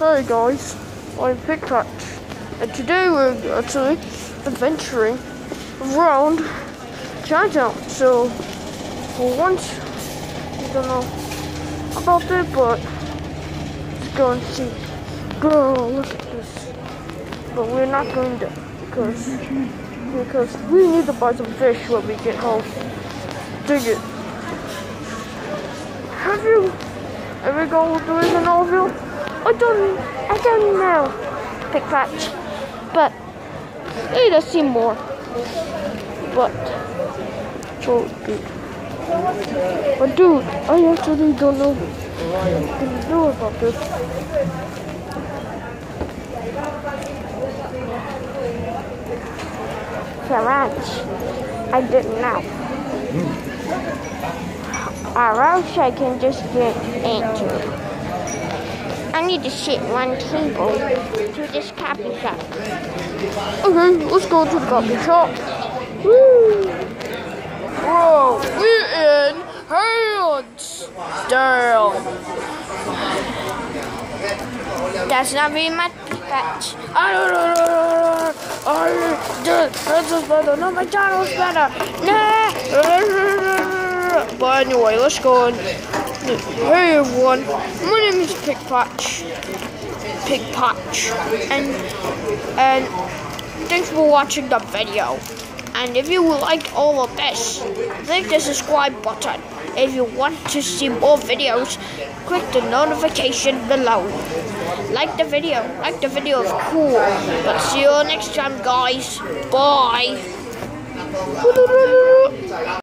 Hey guys, I'm Pigpatch, and today we're actually adventuring around Chinatown. So, for once, we don't know about it, but let's go and see. Girl, look at this. But we're not going to, because, because we need to buy some fish when we get home. Dig it. Have you ever gone to Reasonville? I don't, I don't know, Pigpatch, but need to see more. But, so good. But dude, I actually don't know what to do about this. Garage. I didn't know. Hmm. Or else I can just get into. I need to sit one table to this coffee shop. Okay, let's go to the coffee shop. Woo! Whoa, we're in hands down. That's not very much patch. I don't know. I the Prince's better. No, McDonald's better. Nah. But anyway, let's go. And, Hey everyone, my name is Pigpatch. Pigpatch. And and thanks for watching the video. And if you liked all of this, click the subscribe button. If you want to see more videos, click the notification below. Like the video. Like the video is cool. But see you next time guys. Bye.